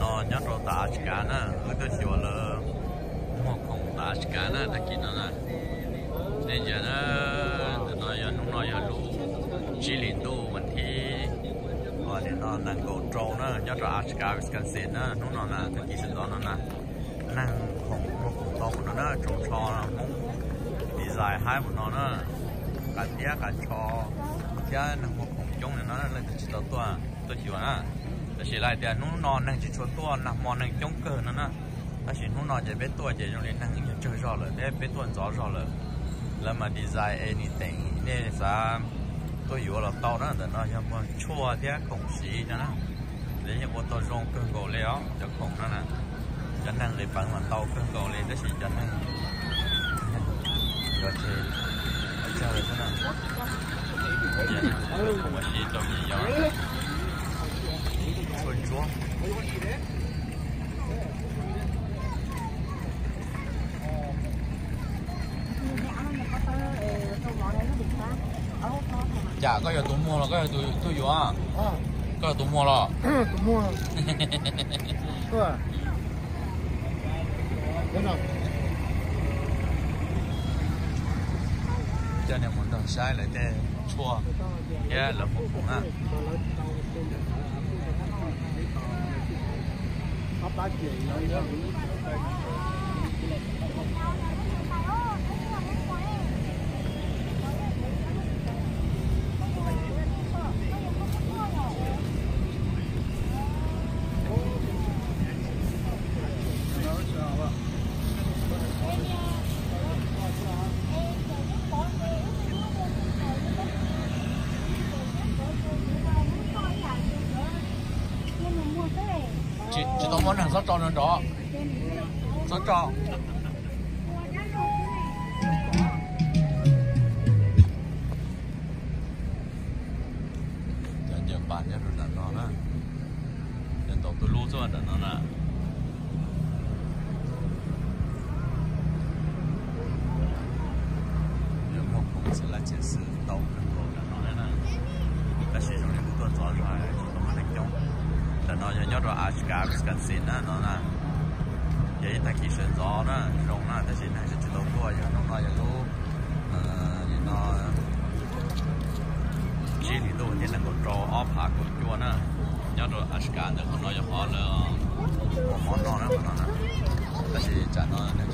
nó nhớ rồi ta chỉ cả na ở tôi chịu là một không? Ta chỉ cả na ta kia na nên giờ nó nó giờ nó nó giờ lu chỉ liền tu mình thì ở đây nó năng cầu trâu na nhớ rồi chỉ cả Wisconsin na nó nó na ta kia sinh đó nó nè. Năng không một không tông nó na trồng cho nè đi dài hai một nó na cả tía cả cho. Cái năng một không chung này nó là chỉ là tua tôi chịu nè แต่สิไรเดียวนู้นนอนนั่งจิชวนตัวนักมอนนั่งจงเกินนั่นนะแต่สินู้นนอนจะเป็นตัวจะยังเรียนนั่งยังเจอรอเลยได้เป็นตัวจอรอเลยแล้วมาดีไซน์ anything เนี่ยสาตัวอยู่เราเตานั่นแต่เนาะยังมันชั่วเที่ยของสีนะนะแล้วยังว่าตัวรงเกินโกแล้วจะของนั่นนะจะนั่งเลยฟังมันเตาเกินโกเลยแต่สิจะนั่งก็เจอเจอเลยซะนะเดี๋ยวนะผม dạ có giờ tụi mua là có giờ tụi tụi vô à có giờ tụi mua là tụi mua cơ à thế nào cho nên muốn đồng sai lại để chua yeah là phục vụ à áp đá chuyện chỉ chỉ tao muốn hàng sót tròn hơn đó. Sót tròn giờ giờ bạn nhớ rồi nó nè giờ tao tôi lưu cho nó nè giờ một cũng sẽ là chiến sự, tàu cần cầu nó nè những cái tuần gió là nó nhớ rồi Ashka Wisconsin á nó là vậy ta kỳ sinh gió đó rong nó ta chỉ này sẽ chỉ đâu qua giờ nó nói giờ nó giờ nó chỉ thì đâu thì là có trò off hạ của chua nữa nhớ rồi Ashka nó không nói giờ khó là một món nó nữa nó nè ta chỉ trả nó nếu chỉ đâu qua